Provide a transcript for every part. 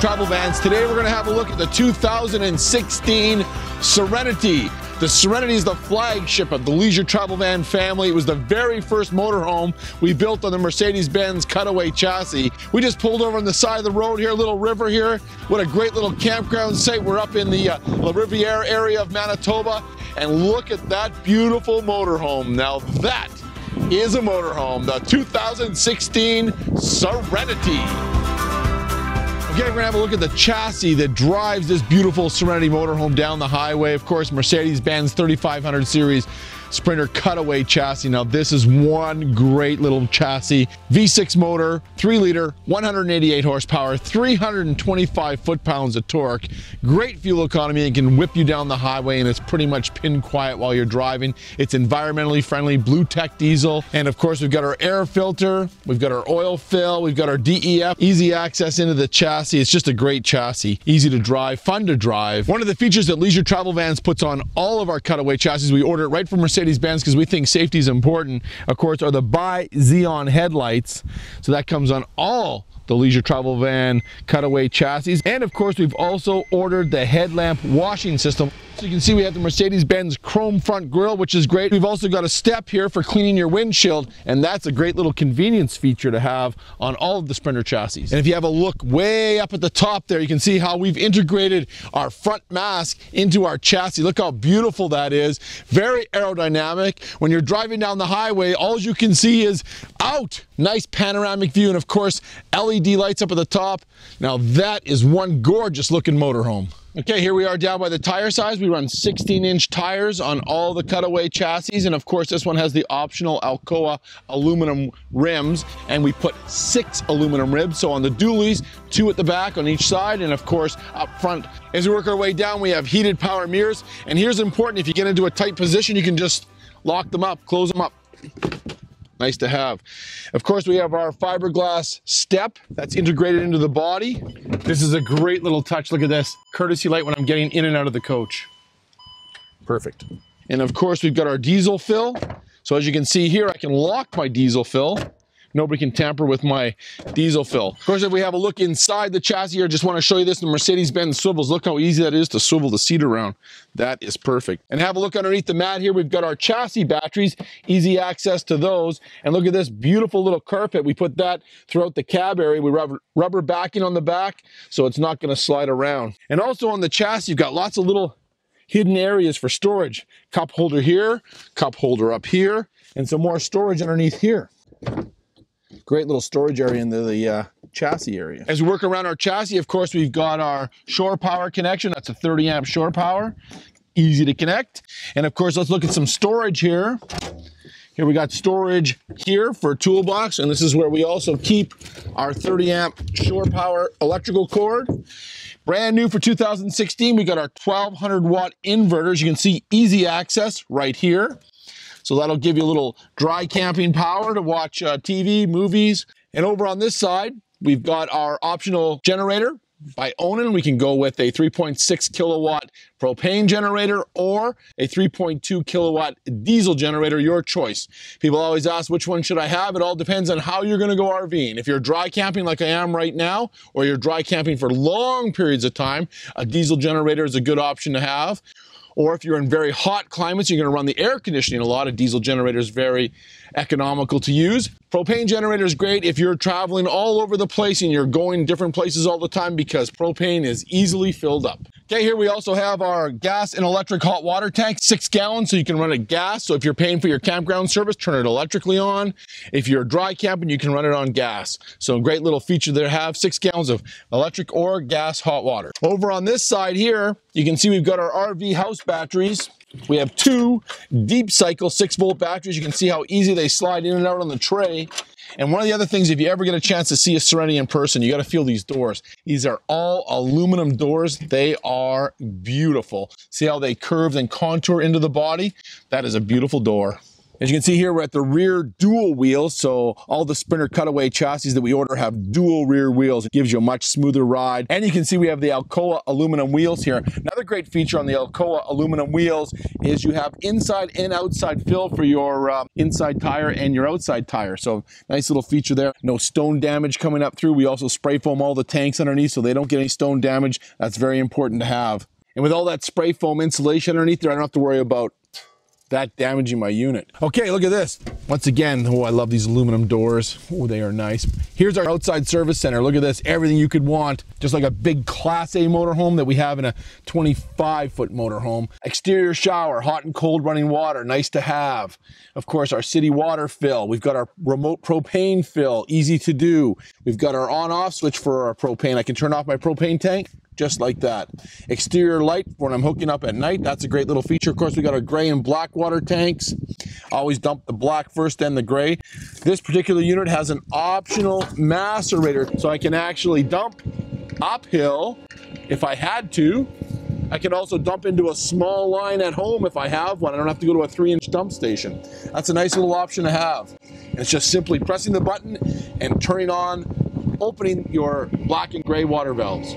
Travel Vans. Today we're going to have a look at the 2016 Serenity. The Serenity is the flagship of the Leisure Travel Van family. It was the very first motorhome we built on the Mercedes-Benz cutaway chassis. We just pulled over on the side of the road here, little river here. What a great little campground site. We're up in the uh, La Riviere area of Manitoba. And look at that beautiful motorhome. Now that is a motorhome, the 2016 Serenity. Okay, we're gonna have a look at the chassis that drives this beautiful Serenity motorhome down the highway. Of course, Mercedes-Benz 3500 series Sprinter cutaway chassis. Now this is one great little chassis. V6 motor, 3 liter, 188 horsepower, 325 foot-pounds of torque. Great fuel economy. and can whip you down the highway and it's pretty much pin quiet while you're driving. It's environmentally friendly, BlueTEC diesel. And of course, we've got our air filter, we've got our oil fill, we've got our DEF, easy access into the chassis. It's just a great chassis. Easy to drive, fun to drive. One of the features that Leisure Travel Vans puts on all of our cutaway chassis, we order it right from Mercedes-Benz because we think safety is important, of course, are the bi-xenon headlights. So that comes on all the leisure travel van cutaway chassis. And of course, we've also ordered the headlamp washing system. So you can see we have the Mercedes-Benz chrome front grille, which is great. We've also got a step here for cleaning your windshield, and that's a great little convenience feature to have on all of the Sprinter chassis. And if you have a look way up at the top there, you can see how we've integrated our front mask into our chassis. Look how beautiful that is. Very aerodynamic. When you're driving down the highway, all you can see is out. Nice panoramic view, and of course, LED lights up at the top. Now that is one gorgeous looking motorhome. Okay, here we are down by the tire size. We run 16 inch tires on all the cutaway chassis. And of course, this one has the optional Alcoa aluminum rims. And we put six aluminum ribs. So on the dualies, two at the back on each side. And of course, up front. As we work our way down, we have heated power mirrors. And here's important, if you get into a tight position, you can just lock them up, close them up. Nice to have. Of course, we have our fiberglass step that's integrated into the body. This is a great little touch. Look at this. Courtesy light when I'm getting in and out of the coach. Perfect. And of course, we've got our diesel fill. So as you can see here, I can lock my diesel fill Nobody can tamper with my diesel fill. Of course, if we have a look inside the chassis here, just want to show you this, the Mercedes-Benz swivels. Look how easy that is to swivel the seat around. That is perfect. And have a look underneath the mat here. We've got our chassis batteries, easy access to those. And look at this beautiful little carpet. We put that throughout the cab area. We rubber, rubber backing on the back, so it's not going to slide around. And also on the chassis, you've got lots of little hidden areas for storage. Cup holder here, cup holder up here, and some more storage underneath here great little storage area in the, the uh, chassis area. As we work around our chassis, of course, we've got our shore power connection. That's a 30 amp shore power, easy to connect. And of course, let's look at some storage here. Here we got storage here for toolbox, and this is where we also keep our 30 amp shore power electrical cord. Brand new for 2016, we got our 1200 watt inverters. You can see easy access right here. So that'll give you a little dry camping power to watch uh, TV, movies. And over on this side, we've got our optional generator. By Onan, we can go with a 3.6 kilowatt propane generator or a 3.2 kilowatt diesel generator, your choice. People always ask, which one should I have? It all depends on how you're going to go RVing. If you're dry camping like I am right now, or you're dry camping for long periods of time, a diesel generator is a good option to have. Or if you're in very hot climates, you're going to run the air conditioning. A lot of diesel generators very economical to use. Propane generator is great if you're traveling all over the place and you're going different places all the time because propane is easily filled up. Okay, here we also have our gas and electric hot water tank, six gallons, so you can run it gas. So if you're paying for your campground service, turn it electrically on. If you're dry camping, you can run it on gas. So a great little feature there have, six gallons of electric or gas hot water. Over on this side here, you can see we've got our RV house batteries. We have two deep cycle six volt batteries. You can see how easy they slide in and out on the tray. And one of the other things, if you ever get a chance to see a Serenity in person, you got to feel these doors. These are all aluminum doors. They are beautiful. See how they curve and contour into the body? That is a beautiful door. As you can see here, we're at the rear dual wheels. So all the Sprinter cutaway chassis that we order have dual rear wheels. It gives you a much smoother ride. And you can see we have the Alcoa aluminum wheels here. Another great feature on the Alcoa aluminum wheels is you have inside and outside fill for your uh, inside tire and your outside tire. So nice little feature there. No stone damage coming up through. We also spray foam all the tanks underneath so they don't get any stone damage. That's very important to have. And with all that spray foam insulation underneath there, I don't have to worry about that damaging my unit. Okay, look at this. Once again, oh, I love these aluminum doors. Oh, they are nice. Here's our outside service center. Look at this, everything you could want. Just like a big Class A motorhome that we have in a 25 foot motorhome. Exterior shower, hot and cold running water, nice to have. Of course, our city water fill. We've got our remote propane fill, easy to do. We've got our on off switch for our propane. I can turn off my propane tank just like that. Exterior light when I'm hooking up at night. That's a great little feature. Of course, we got our gray and black water tanks. Always dump the black first and the gray. This particular unit has an optional macerator, so I can actually dump uphill if I had to. I can also dump into a small line at home if I have one. I don't have to go to a three inch dump station. That's a nice little option to have. And it's just simply pressing the button and turning on, opening your black and gray water valves.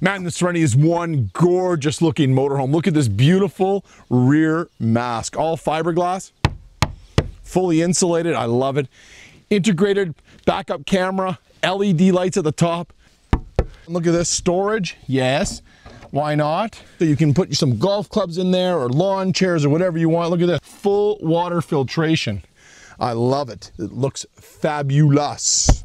Man, the Serenity is one gorgeous looking motorhome. Look at this beautiful rear mask, all fiberglass, fully insulated. I love it. Integrated backup camera, LED lights at the top. Look at this storage. Yes. Why not? So you can put some golf clubs in there or lawn chairs or whatever you want. Look at this full water filtration. I love it. It looks fabulous.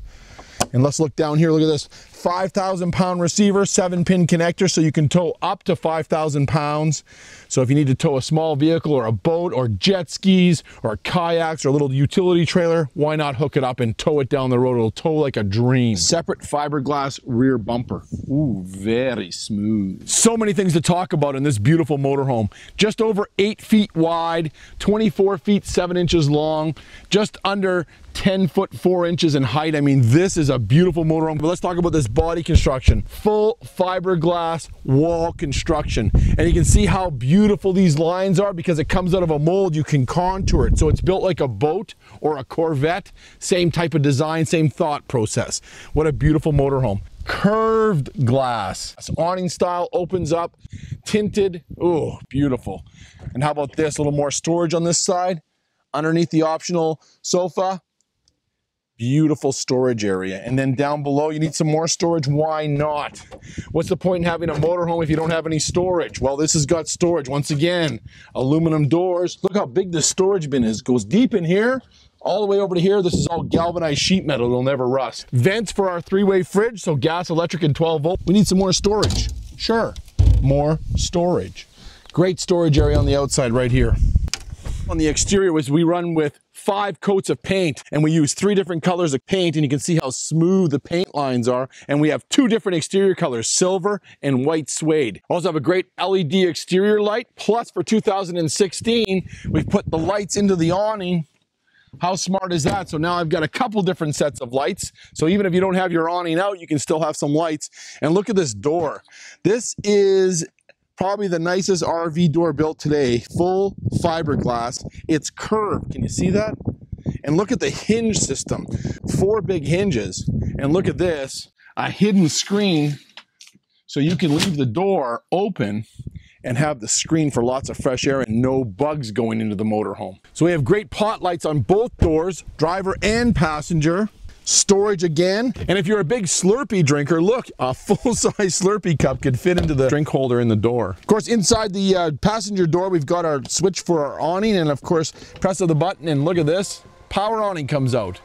And let's look down here. Look at this 5,000 pound receiver, seven pin connector, so you can tow up to 5,000 pounds. So if you need to tow a small vehicle or a boat or jet skis or kayaks or a little utility trailer, why not hook it up and tow it down the road? It'll tow like a dream. Separate fiberglass rear bumper. Ooh, very smooth. So many things to talk about in this beautiful motorhome. Just over eight feet wide, 24 feet, seven inches long, just under 10 foot 4 inches in height. I mean, this is a beautiful motorhome. But let's talk about this body construction. Full fiberglass wall construction. And you can see how beautiful these lines are because it comes out of a mold. You can contour it. So it's built like a boat or a Corvette. Same type of design, same thought process. What a beautiful motorhome curved glass. This awning style opens up, tinted. Oh, beautiful. And how about this? A little more storage on this side. Underneath the optional sofa, beautiful storage area. And then down below, you need some more storage. Why not? What's the point in having a motorhome if you don't have any storage? Well, this has got storage. Once again, aluminum doors. Look how big this storage bin is. Goes deep in here all the way over to here. This is all galvanized sheet metal. It'll never rust. Vents for our three-way fridge, so gas, electric, and 12 volt. We need some more storage. Sure, more storage. Great storage area on the outside right here. On the exterior was we run with five coats of paint and we use three different colors of paint and you can see how smooth the paint lines are. And we have two different exterior colors, silver and white suede. Also have a great LED exterior light. Plus for 2016, we've put the lights into the awning how smart is that? So now I've got a couple different sets of lights. So even if you don't have your awning out, you can still have some lights. And look at this door. This is probably the nicest RV door built today. Full fiberglass. It's curved. Can you see that? And look at the hinge system. Four big hinges. And look at this, a hidden screen. So you can leave the door open and have the screen for lots of fresh air and no bugs going into the motorhome. So we have great pot lights on both doors, driver and passenger storage again. And if you're a big Slurpee drinker, look, a full-size Slurpee cup could fit into the drink holder in the door. Of course, inside the uh, passenger door, we've got our switch for our awning, and of course, press of the button, and look at this, power awning comes out.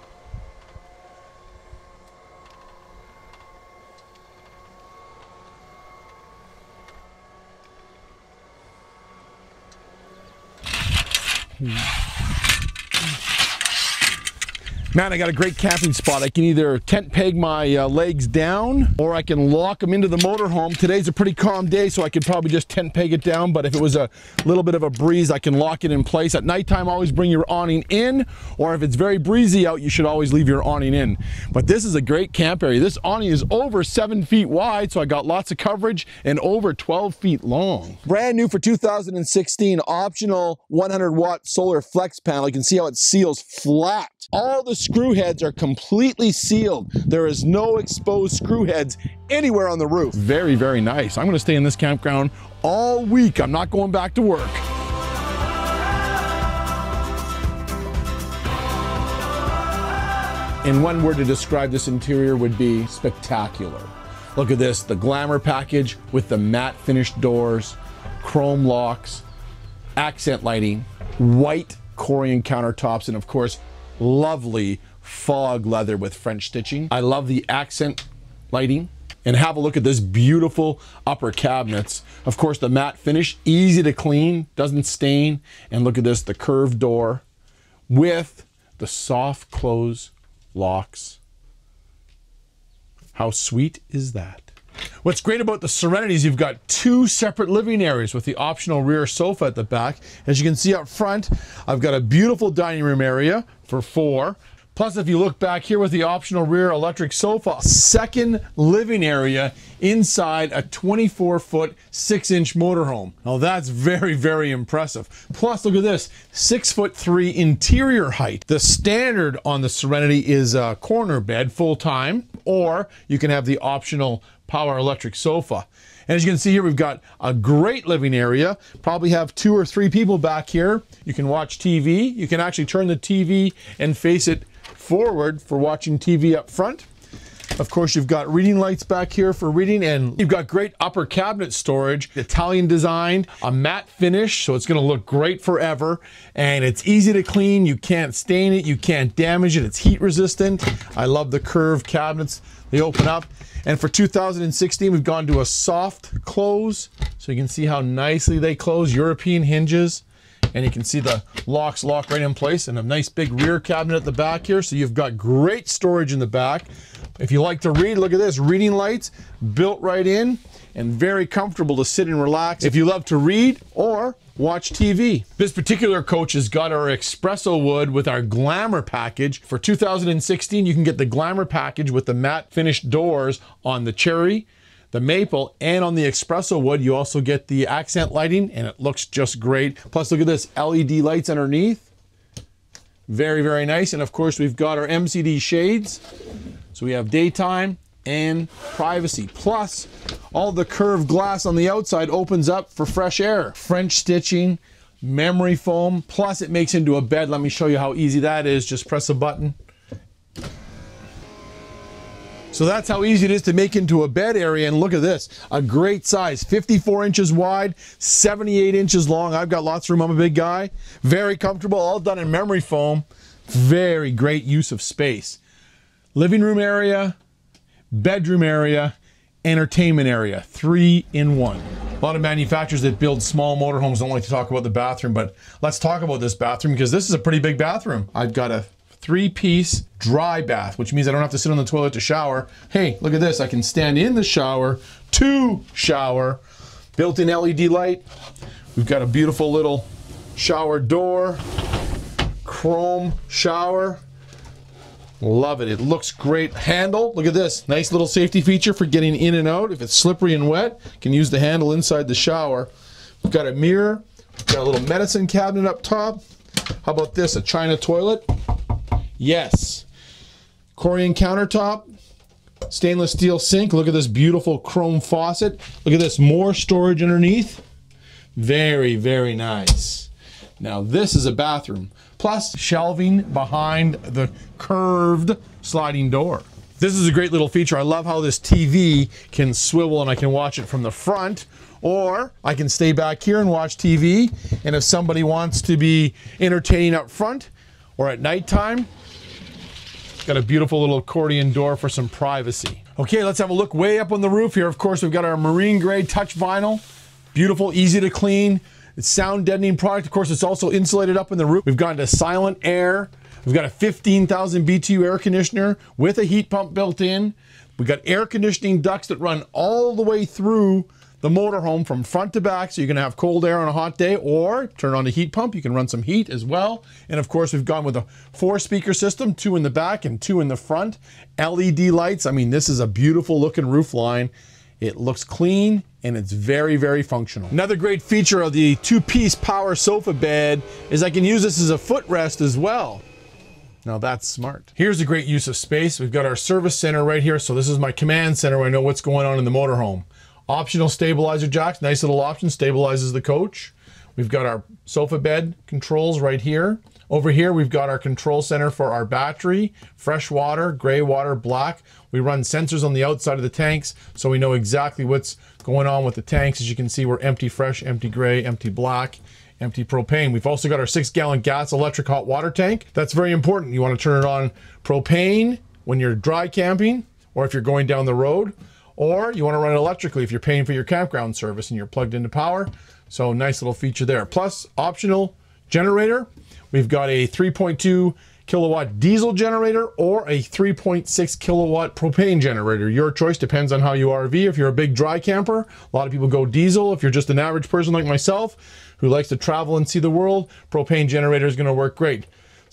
Man, I got a great camping spot. I can either tent peg my uh, legs down or I can lock them into the motorhome. Today's a pretty calm day, so I could probably just tent peg it down. But if it was a little bit of a breeze, I can lock it in place. At nighttime, always bring your awning in, or if it's very breezy out, you should always leave your awning in. But this is a great camp area. This awning is over seven feet wide, so I got lots of coverage and over 12 feet long. Brand new for 2016, optional 100 watt solar flex panel. You can see how it seals flat. All the screw heads are completely sealed. There is no exposed screw heads anywhere on the roof. Very, very nice. I'm gonna stay in this campground all week. I'm not going back to work. And one word to describe this interior would be spectacular. Look at this, the glamour package with the matte finished doors, chrome locks, accent lighting, white Corian countertops, and of course, lovely fog leather with French stitching. I love the accent lighting. And have a look at this beautiful upper cabinets. Of course, the matte finish, easy to clean, doesn't stain. And look at this, the curved door with the soft close locks. How sweet is that? What's great about the Serenity is you've got two separate living areas with the optional rear sofa at the back. As you can see up front, I've got a beautiful dining room area for four. Plus, if you look back here with the optional rear electric sofa, second living area inside a 24 foot, six inch motorhome. Now that's very, very impressive. Plus, look at this six foot three interior height. The standard on the Serenity is a corner bed full time, or you can have the optional power electric sofa. And as you can see here, we've got a great living area. Probably have two or three people back here. You can watch TV. You can actually turn the TV and face it forward for watching TV up front. Of course, you've got reading lights back here for reading, and you've got great upper cabinet storage, Italian designed, a matte finish, so it's gonna look great forever. And it's easy to clean, you can't stain it, you can't damage it, it's heat resistant. I love the curved cabinets, they open up. And for 2016, we've gone to a soft close, so you can see how nicely they close, European hinges and you can see the locks lock right in place and a nice big rear cabinet at the back here. So you've got great storage in the back. If you like to read, look at this, reading lights built right in and very comfortable to sit and relax if you love to read or watch TV. This particular coach has got our espresso wood with our glamour package. For 2016, you can get the glamour package with the matte finished doors on the cherry, the maple and on the espresso wood you also get the accent lighting and it looks just great. Plus look at this led lights underneath. Very very nice. And of course we've got our mcd shades. So we have daytime and privacy. Plus all the curved glass on the outside opens up for fresh air french stitching memory foam. Plus it makes into a bed. Let me show you how easy that is. Just press a button so that's how easy it is to make into a bed area. And look at this, a great size, 54 inches wide, 78 inches long. I've got lots of room, I'm a big guy. Very comfortable, all done in memory foam. Very great use of space. Living room area, bedroom area, entertainment area, three in one. A lot of manufacturers that build small motorhomes don't like to talk about the bathroom, but let's talk about this bathroom because this is a pretty big bathroom. I've got a three piece dry bath, which means I don't have to sit on the toilet to shower. Hey, look at this. I can stand in the shower to shower. Built in LED light. We've got a beautiful little shower door, chrome shower. Love it. It looks great. Handle, look at this. Nice little safety feature for getting in and out. If it's slippery and wet, can use the handle inside the shower. We've got a mirror. We've got a little medicine cabinet up top. How about this? A china toilet. Yes. Corian countertop, stainless steel sink. Look at this beautiful chrome faucet. Look at this, more storage underneath. Very, very nice. Now this is a bathroom, plus shelving behind the curved sliding door. This is a great little feature. I love how this TV can swivel and I can watch it from the front or I can stay back here and watch TV. And if somebody wants to be entertaining up front or at nighttime, Got a beautiful little accordion door for some privacy. Okay, let's have a look way up on the roof here. Of course, we've got our marine grade touch vinyl. Beautiful, easy to clean. It's sound deadening product. Of course, it's also insulated up in the roof. We've gone to silent air We've got a 15,000 BTU air conditioner with a heat pump built in. We've got air conditioning ducts that run all the way through the motorhome from front to back. So you can have cold air on a hot day or turn on the heat pump. You can run some heat as well. And of course, we've gone with a four speaker system, two in the back and two in the front. LED lights. I mean, this is a beautiful looking roof line. It looks clean and it's very, very functional. Another great feature of the two-piece power sofa bed is I can use this as a footrest as well. Now that's smart. Here's a great use of space. We've got our service center right here. So this is my command center I know what's going on in the motorhome. Optional stabilizer jacks, nice little option, stabilizes the coach. We've got our sofa bed controls right here. Over here, we've got our control center for our battery, fresh water, gray water, black. We run sensors on the outside of the tanks, so we know exactly what's going on with the tanks. As you can see, we're empty fresh, empty gray, empty black, empty propane. We've also got our six gallon gas electric hot water tank. That's very important. You want to turn it on propane when you're dry camping or if you're going down the road, or you want to run it electrically if you're paying for your campground service and you're plugged into power. So nice little feature there. Plus optional generator. We've got a 3.2 kilowatt diesel generator or a 3.6 kilowatt propane generator. Your choice depends on how you RV. If you're a big dry camper, a lot of people go diesel. If you're just an average person like myself who likes to travel and see the world, propane generator is going to work great.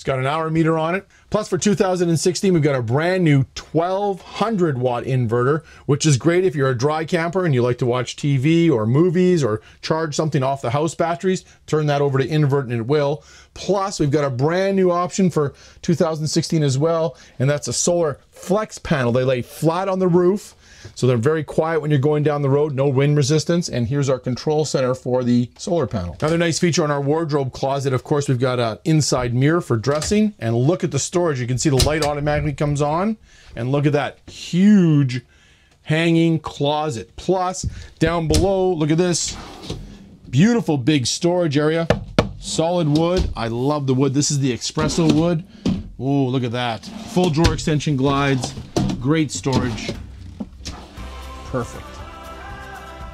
It's got an hour meter on it. Plus for 2016, we've got a brand new 1200 watt inverter, which is great if you're a dry camper and you like to watch TV or movies or charge something off the house batteries. Turn that over to invert and it will. Plus, we've got a brand new option for 2016 as well, and that's a solar flex panel. They lay flat on the roof so they're very quiet when you're going down the road, no wind resistance. And here's our control center for the solar panel. Another nice feature on our wardrobe closet, of course, we've got an inside mirror for dressing. And look at the storage. You can see the light automatically comes on. And look at that huge hanging closet. Plus, down below, look at this beautiful big storage area. Solid wood. I love the wood. This is the espresso wood. Oh, look at that. Full drawer extension glides. Great storage perfect.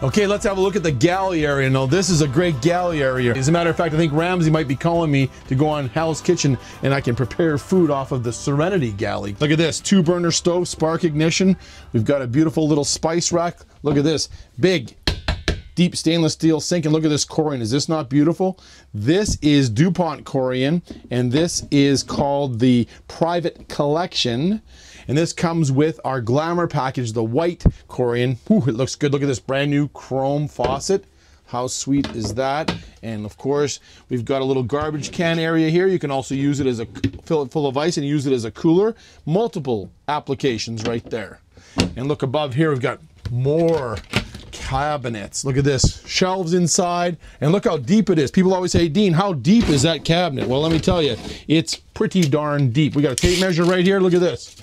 Okay, let's have a look at the galley area. Now, this is a great galley area. As a matter of fact, I think Ramsay might be calling me to go on Hell's Kitchen and I can prepare food off of the Serenity galley. Look at this, two burner stove, spark ignition. We've got a beautiful little spice rack. Look at this, big, deep stainless steel sink. And look at this corian. Is this not beautiful? This is DuPont corian, and this is called the Private Collection. And this comes with our Glamour package, the white Corian. Ooh, it looks good. Look at this brand new chrome faucet. How sweet is that? And of course, we've got a little garbage can area here. You can also use it as a, fill it full of ice and use it as a cooler. Multiple applications right there. And look above here, we've got more cabinets. Look at this, shelves inside, and look how deep it is. People always say, Dean, how deep is that cabinet? Well, let me tell you, it's pretty darn deep. We got a tape measure right here. Look at this.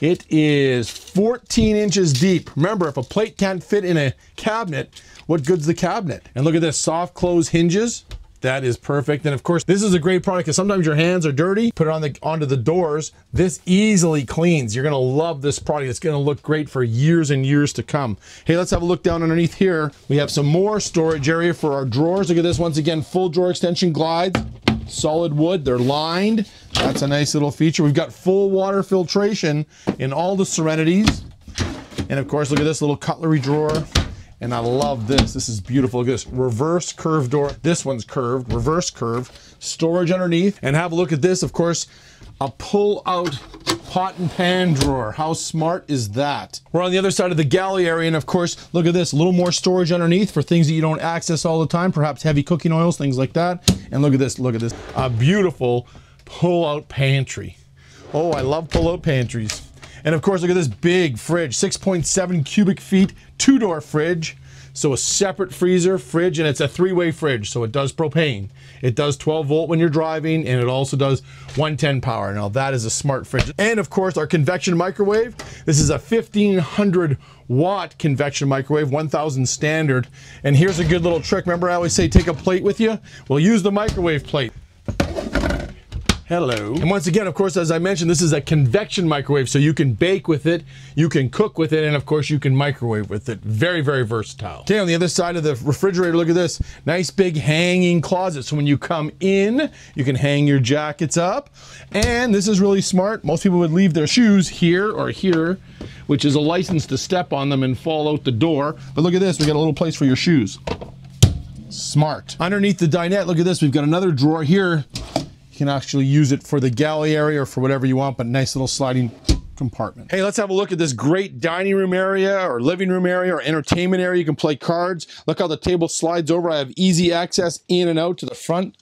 It is 14 inches deep. Remember, if a plate can't fit in a cabinet, what good's the cabinet? And look at this, soft close hinges. That is perfect. And of course, this is a great product because sometimes your hands are dirty. Put it on the onto the doors. This easily cleans. You're gonna love this product. It's gonna look great for years and years to come. Hey, let's have a look down underneath here. We have some more storage area for our drawers. Look at this once again, full drawer extension glides solid wood. They're lined. That's a nice little feature. We've got full water filtration in all the Serenities. And of course, look at this little cutlery drawer. And I love this. This is beautiful. Look at this reverse curved door. This one's curved, reverse curve, storage underneath. And have a look at this, of course, a pull out pot and pan drawer. How smart is that? We're on the other side of the galley area, and of course, look at this, a little more storage underneath for things that you don't access all the time, perhaps heavy cooking oils, things like that. And look at this, look at this, a beautiful pull-out pantry. Oh, I love pull-out pantries. And of course, look at this big fridge, 6.7 cubic feet, two-door fridge. So a separate freezer, fridge, and it's a three-way fridge, so it does propane. It does 12 volt when you're driving, and it also does 110 power. Now that is a smart fridge. And of course, our convection microwave. This is a 1500 watt convection microwave, 1000 standard. And here's a good little trick. Remember I always say take a plate with you? Well, use the microwave plate. Hello. And once again, of course, as I mentioned, this is a convection microwave, so you can bake with it, you can cook with it, and of course, you can microwave with it. Very, very versatile. Okay, on the other side of the refrigerator, look at this. Nice big hanging closet. So when you come in, you can hang your jackets up. And this is really smart. Most people would leave their shoes here or here, which is a license to step on them and fall out the door. But look at this, we got a little place for your shoes. Smart. Underneath the dinette, look at this. We've got another drawer here can actually use it for the galley area or for whatever you want, but nice little sliding compartment. Hey, let's have a look at this great dining room area or living room area or entertainment area. You can play cards. Look how the table slides over. I have easy access in and out to the front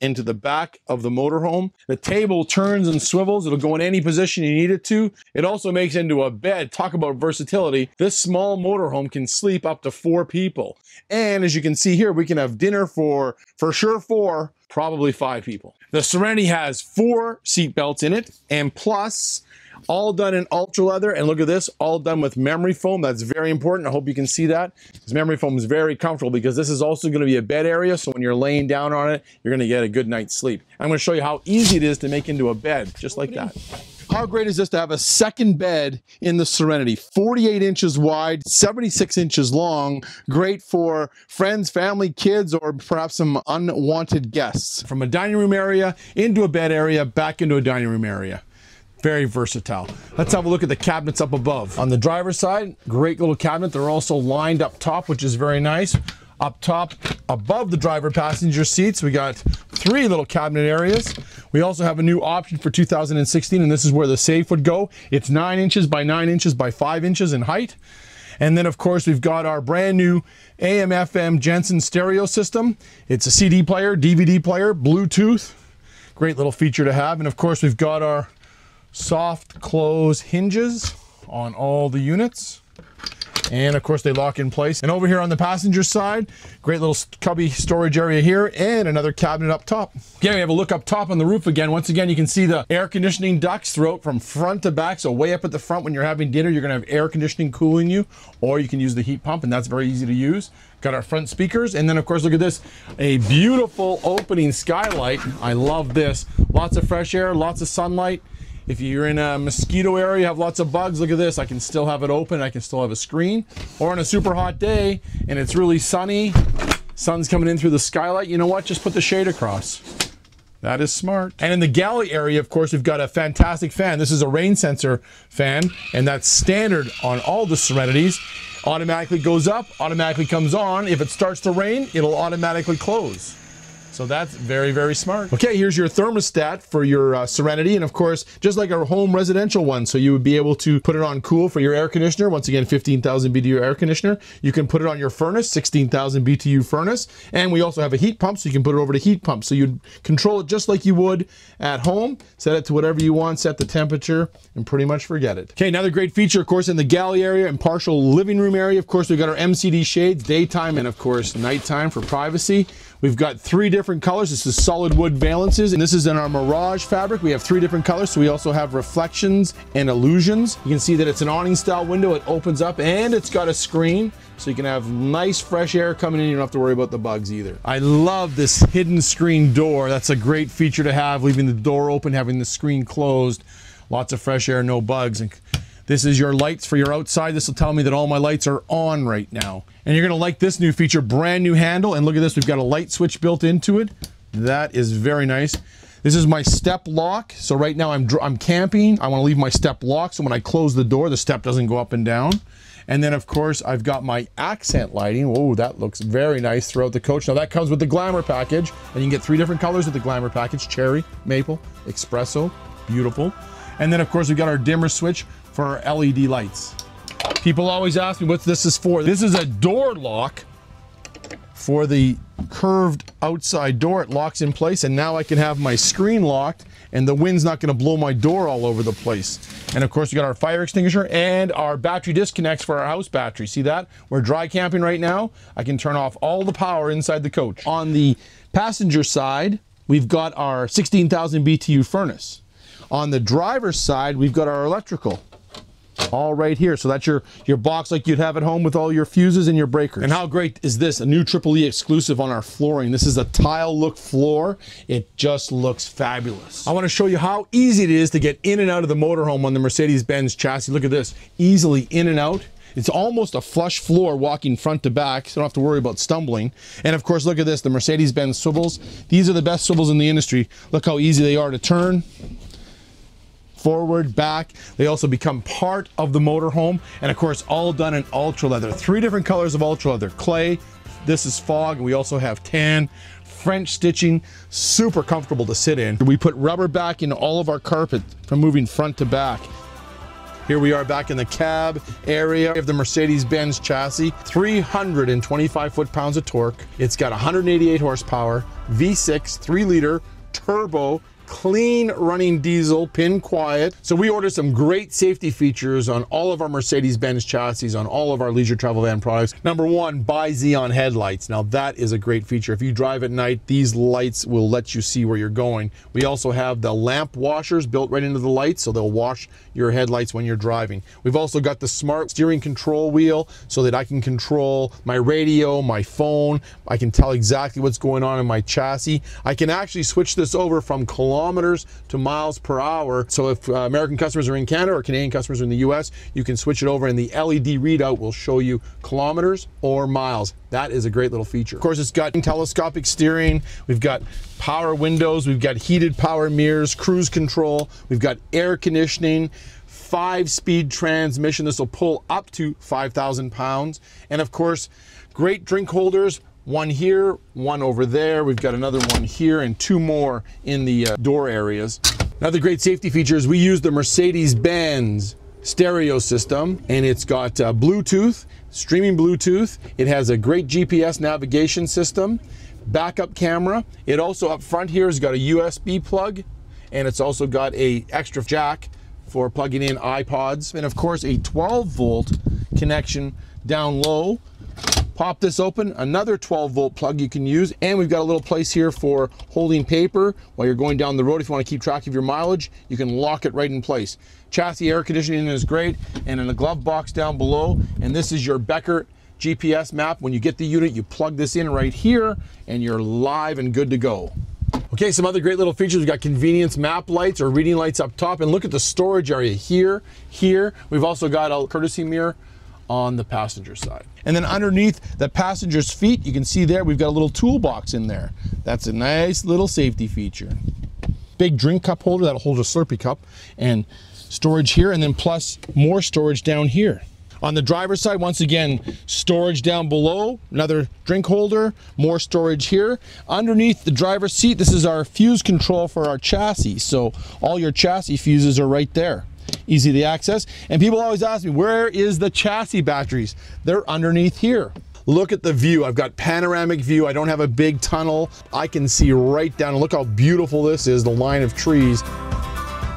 into the back of the motorhome. The table turns and swivels. It'll go in any position you need it to. It also makes into a bed. Talk about versatility. This small motorhome can sleep up to four people. And as you can see here, we can have dinner for, for sure, four, probably five people. The Serenity has four seat belts in it, and plus, all done in ultra leather. And look at this, all done with memory foam. That's very important. I hope you can see that. This memory foam is very comfortable because this is also going to be a bed area. So when you're laying down on it, you're going to get a good night's sleep. I'm going to show you how easy it is to make into a bed, just like that. How great is this to have a second bed in the Serenity? 48 inches wide, 76 inches long. Great for friends, family, kids, or perhaps some unwanted guests. From a dining room area into a bed area, back into a dining room area. Very versatile. Let's have a look at the cabinets up above. On the driver's side, great little cabinet. They're also lined up top, which is very nice. Up top, above the driver passenger seats, we got three little cabinet areas. We also have a new option for 2016, and this is where the safe would go. It's nine inches by nine inches by five inches in height. And then, of course, we've got our brand new AM FM Jensen stereo system. It's a CD player, DVD player, Bluetooth. Great little feature to have. And of course, we've got our soft close hinges on all the units. And of course they lock in place. And over here on the passenger side, great little cubby storage area here and another cabinet up top. Again, we have a look up top on the roof again. Once again, you can see the air conditioning ducts throughout from front to back. So way up at the front when you're having dinner, you're gonna have air conditioning cooling you, or you can use the heat pump and that's very easy to use. Got our front speakers. And then of course, look at this, a beautiful opening skylight. I love this. Lots of fresh air, lots of sunlight. If you're in a mosquito area, have lots of bugs, look at this. I can still have it open. I can still have a screen. Or on a super hot day and it's really sunny, sun's coming in through the skylight, you know what? Just put the shade across. That is smart. And in the galley area, of course, we've got a fantastic fan. This is a rain sensor fan, and that's standard on all the Serenities. Automatically goes up, automatically comes on. If it starts to rain, it'll automatically close. So that's very, very smart. Okay, here's your thermostat for your uh, Serenity. And of course, just like our home residential one, so you would be able to put it on cool for your air conditioner. Once again, 15,000 BTU air conditioner. You can put it on your furnace, 16,000 BTU furnace. And we also have a heat pump, so you can put it over to heat pump. So you'd control it just like you would at home. Set it to whatever you want, set the temperature, and pretty much forget it. Okay, another great feature, of course, in the galley area and partial living room area. Of course, we've got our MCD shades, daytime and of course, nighttime for privacy. We've got three different colors. This is solid wood valances, and this is in our Mirage fabric. We have three different colors, so we also have reflections and illusions. You can see that it's an awning style window. It opens up and it's got a screen. So you can have nice fresh air coming in. You don't have to worry about the bugs either. I love this hidden screen door. That's a great feature to have, leaving the door open, having the screen closed. Lots of fresh air, no bugs. And this is your lights for your outside. This will tell me that all my lights are on right now. And you're gonna like this new feature, brand new handle. And look at this, we've got a light switch built into it. That is very nice. This is my step lock. So right now I'm, I'm camping. I wanna leave my step lock. So when I close the door, the step doesn't go up and down. And then of course I've got my accent lighting. Whoa, that looks very nice throughout the coach. Now that comes with the Glamour package and you can get three different colors with the Glamour package, cherry, maple, espresso, beautiful. And then of course we've got our dimmer switch for LED lights. People always ask me what this is for. This is a door lock for the curved outside door. It locks in place and now I can have my screen locked and the wind's not gonna blow my door all over the place. And of course we got our fire extinguisher and our battery disconnects for our house battery. See that? We're dry camping right now. I can turn off all the power inside the coach. On the passenger side, we've got our 16,000 BTU furnace. On the driver's side, we've got our electrical. All right here. So that's your, your box like you'd have at home with all your fuses and your breakers. And how great is this? A new Triple E exclusive on our flooring. This is a tile look floor. It just looks fabulous. I want to show you how easy it is to get in and out of the motorhome on the Mercedes-Benz chassis. Look at this, easily in and out. It's almost a flush floor walking front to back, so you don't have to worry about stumbling. And of course, look at this, the Mercedes-Benz swivels. These are the best swivels in the industry. Look how easy they are to turn forward, back. They also become part of the motorhome. And of course, all done in ultra leather. Three different colors of ultra leather. Clay, this is fog, we also have tan. French stitching, super comfortable to sit in. We put rubber back in all of our carpet from moving front to back. Here we are back in the cab area of the Mercedes-Benz chassis. 325 foot-pounds of torque. It's got 188 horsepower, V6, 3 liter, turbo, clean running diesel, pin quiet. So we ordered some great safety features on all of our Mercedes-Benz chassis, on all of our leisure travel van products. Number one, bi-xenon headlights. Now that is a great feature. If you drive at night, these lights will let you see where you're going. We also have the lamp washers built right into the lights, so they'll wash your headlights when you're driving. We've also got the smart steering control wheel so that I can control my radio, my phone. I can tell exactly what's going on in my chassis. I can actually switch this over from kilometers kilometers to miles per hour. So if uh, American customers are in Canada or Canadian customers are in the US, you can switch it over and the LED readout will show you kilometers or miles. That is a great little feature. Of course, it's got telescopic steering. We've got power windows. We've got heated power mirrors, cruise control. We've got air conditioning five speed transmission. This will pull up to 5,000 pounds. And of course, great drink holders one here, one over there. We've got another one here and two more in the uh, door areas. Another great safety feature is we use the Mercedes-Benz stereo system and it's got uh, Bluetooth, streaming Bluetooth. It has a great GPS navigation system, backup camera. It also up front here has got a USB plug and it's also got a extra jack for plugging in iPods and of course a 12 volt connection down low Pop this open, another 12 volt plug you can use, and we've got a little place here for holding paper while you're going down the road. If you want to keep track of your mileage, you can lock it right in place. Chassis air conditioning is great, and in a glove box down below, and this is your Becker GPS map. When you get the unit, you plug this in right here, and you're live and good to go. Okay, some other great little features. We've got convenience map lights or reading lights up top, and look at the storage area here, here. We've also got a courtesy mirror on the passenger side. And then underneath the passenger's feet, you can see there, we've got a little toolbox in there. That's a nice little safety feature. Big drink cup holder that'll hold a Slurpee cup and storage here and then plus more storage down here. On the driver's side, once again, storage down below, another drink holder, more storage here. Underneath the driver's seat, this is our fuse control for our chassis. So all your chassis fuses are right there easy to access. And people always ask me, where is the chassis batteries? They're underneath here. Look at the view. I've got panoramic view. I don't have a big tunnel. I can see right down. Look how beautiful this is, the line of trees.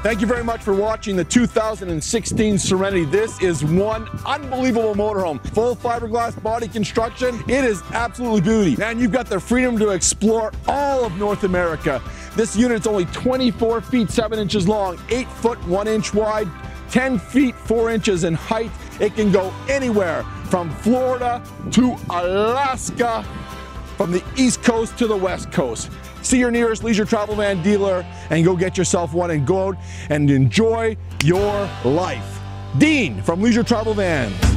Thank you very much for watching the 2016 Serenity. This is one unbelievable motorhome. Full fiberglass body construction. It is absolutely beauty. And you've got the freedom to explore all of North America. This unit is only 24 feet 7 inches long, 8 foot 1 inch wide, 10 feet 4 inches in height. It can go anywhere from Florida to Alaska, from the East Coast to the West Coast. See your nearest leisure travel van dealer and go get yourself one and go out and enjoy your life. Dean from Leisure Travel Vans.